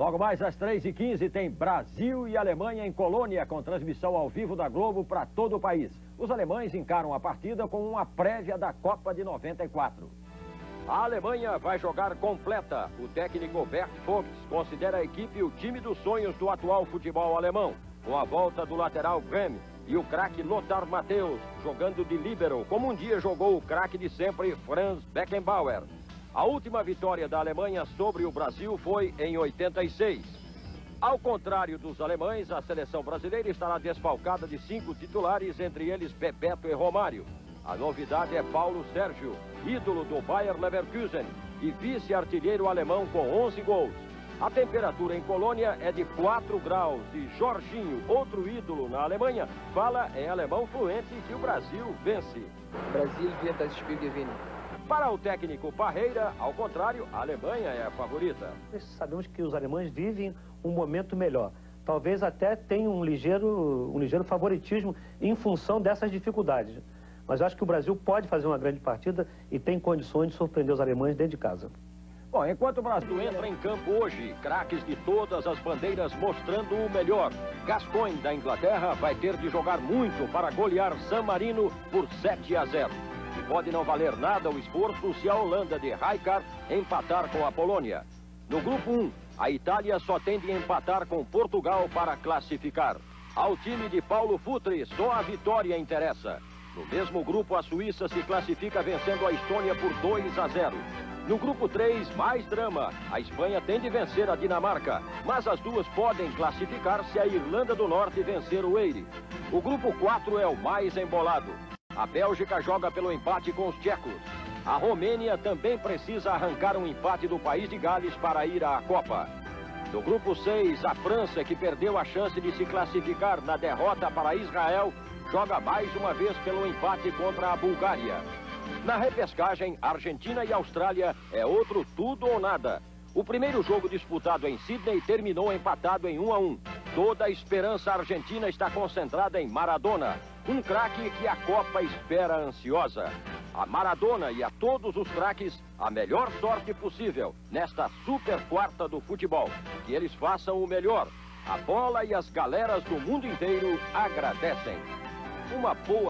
Logo mais às 3h15 tem Brasil e Alemanha em Colônia com transmissão ao vivo da Globo para todo o país. Os alemães encaram a partida com uma prévia da Copa de 94. A Alemanha vai jogar completa. O técnico Bert Vogt considera a equipe o time dos sonhos do atual futebol alemão, com a volta do lateral Graham e o craque Lothar Matthäus jogando de líbero, como um dia jogou o craque de sempre Franz Beckenbauer. A última vitória da Alemanha sobre o Brasil foi em 86. Ao contrário dos alemães, a seleção brasileira estará desfalcada de cinco titulares, entre eles Bebeto e Romário. A novidade é Paulo Sérgio, ídolo do Bayer Leverkusen e vice-artilheiro alemão com 11 gols. A temperatura em Colônia é de 4 graus e Jorginho, outro ídolo na Alemanha, fala em alemão fluente que o Brasil vence. Brasil wird das Spiel. Para o técnico Parreira, ao contrário, a Alemanha é a favorita. Sabemos que os alemães vivem um momento melhor. Talvez até tenham um ligeiro, um ligeiro favoritismo em função dessas dificuldades. Mas eu acho que o Brasil pode fazer uma grande partida e tem condições de surpreender os alemães dentro de casa. Bom, enquanto o Brasil entra em campo hoje, craques de todas as bandeiras mostrando o melhor. Gascoigne da Inglaterra vai ter de jogar muito para golear San Marino por 7 a 0. Pode não valer nada o esforço se a Holanda de Rijkaard empatar com a Polônia. No grupo 1, a Itália só tem de empatar com Portugal para classificar. Ao time de Paulo Futre, só a vitória interessa. No mesmo grupo, a Suíça se classifica vencendo a Estônia por 2 a 0. No grupo 3, mais drama. A Espanha tem de vencer a Dinamarca, mas as duas podem classificar se a Irlanda do Norte vencer o Eire. O grupo 4 é o mais embolado. A Bélgica joga pelo empate com os tchecos. A Romênia também precisa arrancar um empate do país de Gales para ir à Copa. No grupo 6, a França, que perdeu a chance de se classificar na derrota para Israel, joga mais uma vez pelo empate contra a Bulgária. Na repescagem, Argentina e Austrália é outro tudo ou nada. O primeiro jogo disputado em Sydney terminou empatado em 1 a 1. Toda a esperança argentina está concentrada em Maradona, um craque que a Copa espera ansiosa. A Maradona e a todos os craques a melhor sorte possível nesta super quarta do futebol. Que eles façam o melhor. A bola e as galeras do mundo inteiro agradecem. Uma boa